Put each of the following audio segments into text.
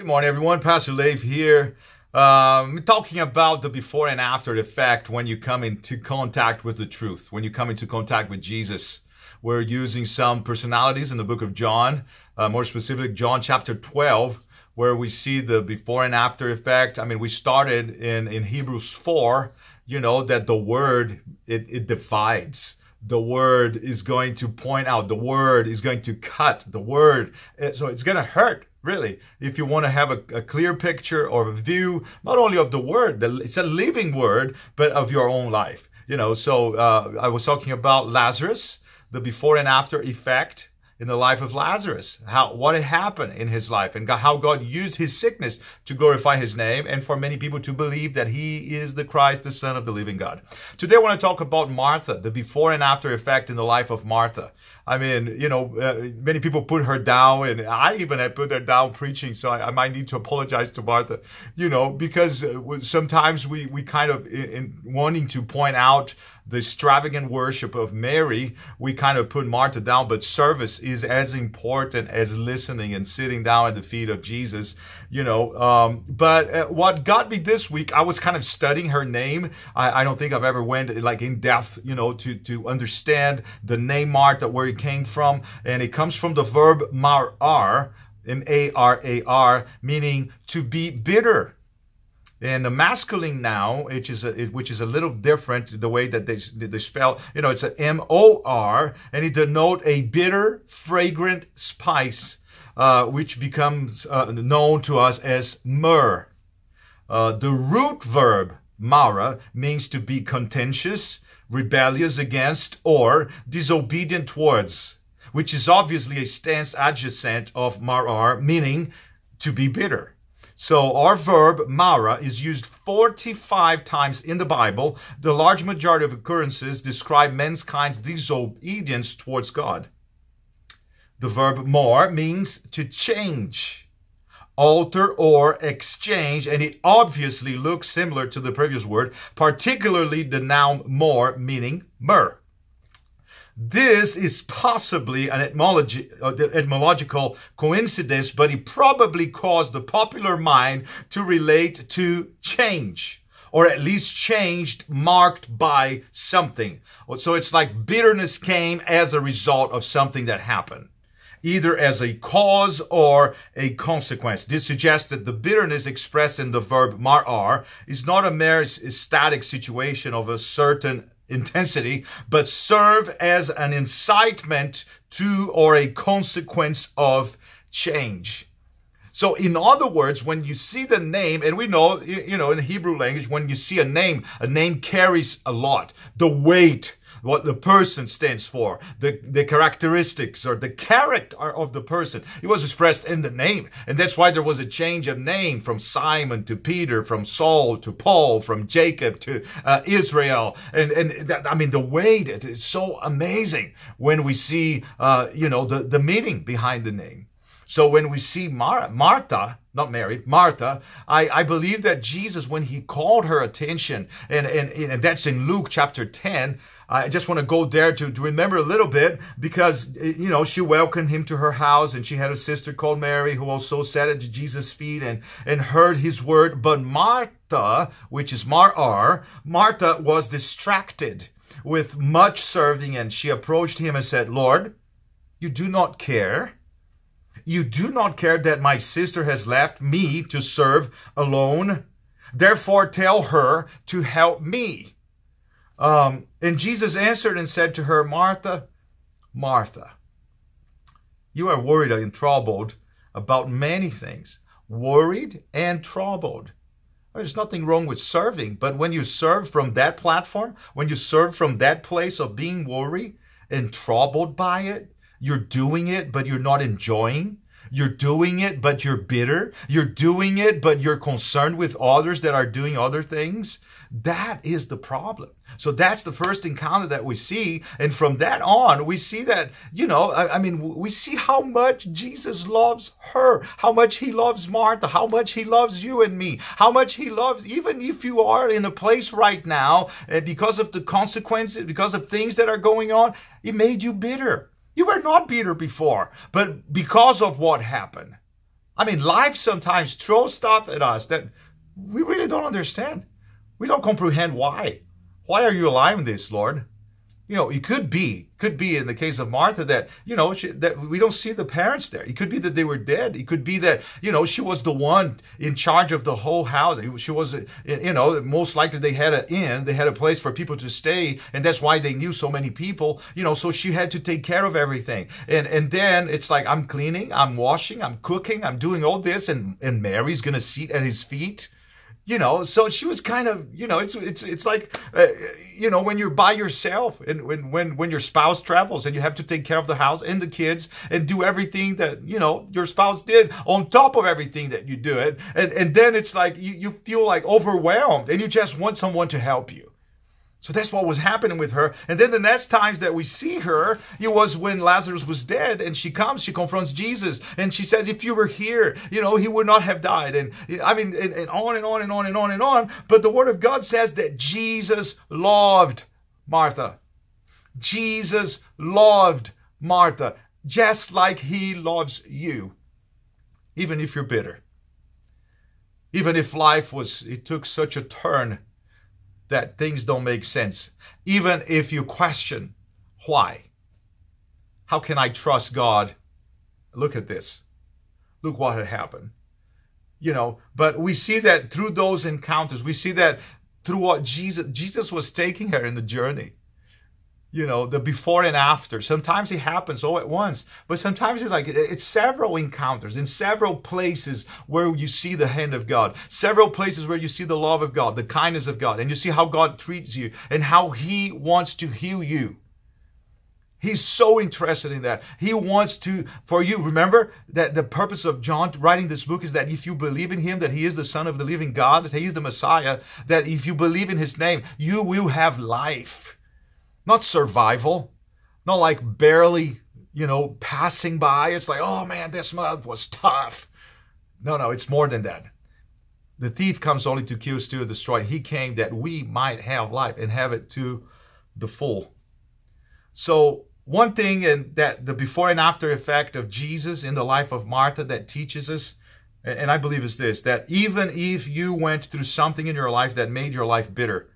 Good morning, everyone. Pastor Leyff here. Um, talking about the before and after effect when you come into contact with the truth, when you come into contact with Jesus. We're using some personalities in the book of John, uh, more specifically, John chapter 12, where we see the before and after effect. I mean, we started in, in Hebrews 4, you know, that the word, it, it divides the word is going to point out the word is going to cut the word so it's going to hurt really if you want to have a, a, clear picture or a view not only of the word it's a living word but of your own life you know? So uh, i was talking about lazarus the before and after effect in the life of Lazarus, how what had happened in his life, and how God used his sickness to glorify His name, and for many people to believe that He is the Christ, the Son of the Living God. Today, I want to talk about Martha, the before and after effect in the life of Martha. I mean, you know, uh, many people put her down, and I even had put her down preaching, so I, I might need to apologize to Martha, you know, because uh, sometimes we we kind of in, in wanting to point out the extravagant worship of Mary, we kind of put Martha down, but service is as important as listening and sitting down at the feet of Jesus, you know. Um, but uh, what got me this week, I was kind of studying her name. I, I, don't think I've ever went like in depth, you know, to, to understand the name Martha, where it came from. And it comes from the verb marar, M-A-R-A-R, meaning to be bitter and the masculine now, which is a, which is a little different, the way that they, they spell, you know, it's a M O R, and it denote a bitter, fragrant spice, uh, which becomes uh, known to us as myrrh. Uh, the root verb, mara, means to be contentious, rebellious against, or disobedient towards, which is obviously a stance adjacent of marar, meaning to be bitter. So our verb mara is used 45 times in the Bible. The large majority of occurrences describe mankind's disobedience towards God. The verb mar means to change, alter, or exchange, and it obviously looks similar to the previous word, particularly the noun mor, meaning myrrh. This is possibly an etymology, uh, etymological coincidence, but it probably caused the popular mind to relate to change, or at least changed marked by something. So it's like bitterness came as a result of something that happened either as a cause or a consequence. This suggests that the bitterness expressed in the verb marar is not a mere static situation of a certain intensity, but serve as an incitement to or a consequence of change. So, in other words, when you see the name, and we know, you know, in the Hebrew language, when you see a name, a name carries a lot. The weight, what the person stands for, the, the characteristics or the character of the person. It was expressed in the name. And that's why there was a change of name from Simon to Peter, from Saul to Paul, from Jacob to uh, Israel. And, and that, I mean, the weight it is so amazing when we see, uh, you know, the, the meaning behind the name. So when we see Mar- Martha, not Mary, Martha, I, I believe that Jesus, when he called her attention, and, and, and that's in Luke chapter 10, I just want to go there to, to remember a little bit because, you know, she welcomed him to her house and she had a sister called Mary who also sat at Jesus' feet and, and heard his word. But Martha, which is Mar-ar, Martha was distracted with much serving and she approached him and said, Lord, you do not care you do not care that my sister has left me to serve alone. Therefore, tell her to help me. Um, and Jesus answered and said to her, Martha, Martha, you are worried and troubled about many things. Worried and troubled. There's nothing wrong with serving, but when you serve from that platform, when you serve from that place of being worried and troubled by it, you're doing it, but you're not enjoying. You're doing it, but you're bitter. You're doing it, but you're concerned with others that are doing other things. That is the problem. So that's the first encounter that we see. And from that on, we see that, you know, I, I, mean, we see how much Jesus loves her, how much he loves Martha, how much he loves you and me, how much he loves, even if you are in a place right now, and because of the consequences, because of things that are going on, it made you bitter. You were not bitter before, but because of what happened, I mean, life sometimes throws stuff at us that we really don't understand. We don't comprehend why. Why are you allowing this, Lord? You know, it could be, could be in the case of Martha that, you know, she, that we don't see the parents there. It could be that they were dead. It could be that, you know, she was the one in charge of the whole house. She was, you know, most likely they had an inn, they had a place for people to stay, and that's why they knew so many people, you know, so she had to take care of everything. And and then it's like, I'm cleaning, I'm washing, I'm cooking, I'm doing all this, and, and Mary's gonna sit at his feet you know so she was kind of you know it's it's it's like uh, you know when you're by yourself and when when when your spouse travels and you have to take care of the house and the kids and do everything that you know your spouse did on top of everything that you do it and and then it's like you, you feel like overwhelmed and you just want someone to help you so that's what was happening with her. And then the next times that we see her, it was when Lazarus was dead and she comes, she confronts Jesus and she says, if you were here, you know, he would not have died. And I mean, and, and on and on and on and on and on. But the word of God says that Jesus loved Martha. Jesus loved Martha just like he loves you, even if you're bitter. Even if life was, it took such a turn that things don't make sense. Even if you question why. How can I trust God? Look at this. Look what had happened. You know, but we see that through those encounters, we see that through what Jesus Jesus was taking her in the journey you know the before and after. Sometimes it happens all at once but sometimes it's like it's several encounters in several places where you see the hand of god several places where you see the love of god the kindness of god and you see how god treats you and how he wants to heal you. He's so interested in that. He wants to, for you, remember that the purpose of John writing this book is that if you believe in him, that he is the Son of the living God, that he is the Messiah, that if you believe in his name, you will have life not survival, not like barely, you know, passing by. It's like, oh man, this month was tough. No, no, it's more than that. The thief comes only to kill, steal, destroy. He came that we might have life and have it to the full. So, one thing and that the before and after effect of Jesus in the life of Martha that teaches us, and I believe is this that even if you went through something in your life that made your life bitter,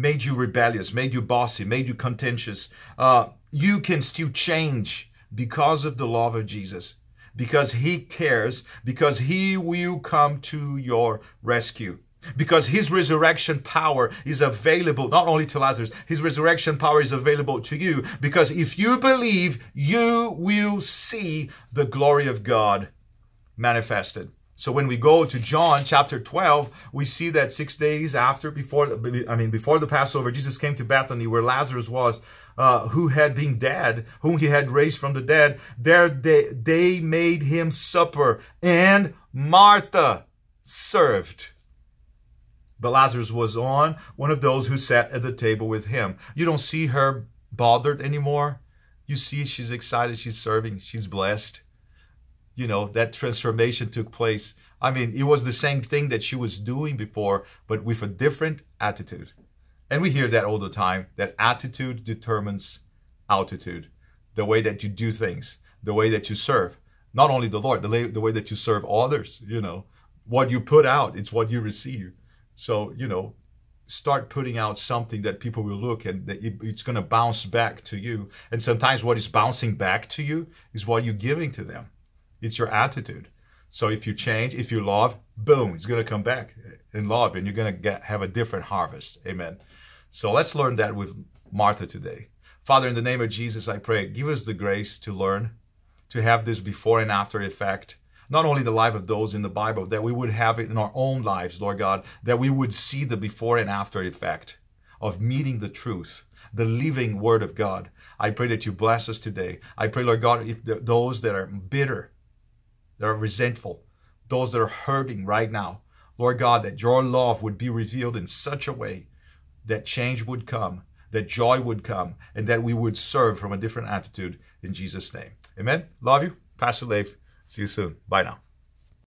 made you rebellious, made you bossy, made you contentious, uh, you can still change because of the love of Jesus, because He cares, because He will come to your rescue. Because his resurrection power is available not only to Lazarus, his resurrection power is available to you. Because if you believe, you will see the glory of God manifested. So when we go to John chapter 12, we see that six days after, before, I mean, before the Passover, Jesus came to Bethany where Lazarus was, uh, who had been dead, whom he had raised from the dead. There they, they made him supper and Martha served. But Lazarus was on one of those who sat at the table with him. You don't see her bothered anymore. You see she's excited, she's serving, she's blessed you know, that transformation took place. I mean, it was the same thing that she was doing before, but with a different attitude. And we hear that all the time that attitude determines altitude, the way that you do things, the way that you serve. Not only the Lord, the way, the way that you serve others, you know, what you put out, it's what you receive. So, you know, start putting out something that people will look and it's going to bounce back to you. And sometimes what is bouncing back to you is what you're giving to them. It's your attitude. So if you change, if you love, boom, it's going to come back in love and you're going to get, have a different harvest. Amen. So let's learn that with Martha today. Father, in the name of Jesus, I pray, give us the grace to learn, to have this before and after effect. Not only the life of those in the Bible, that we would have it in our own lives, Lord God, that we would see the before and after effect of meeting the truth, the living Word of God. I pray that you bless us today. I pray, Lord God, if those that are bitter, that are resentful, those that are hurting right now. Lord God, that your love would be revealed in such a way that change would come, that joy would come, and that we would serve from a different attitude in Jesus' name. Amen. Love you. Pastor Leyff. See you soon. Bye now.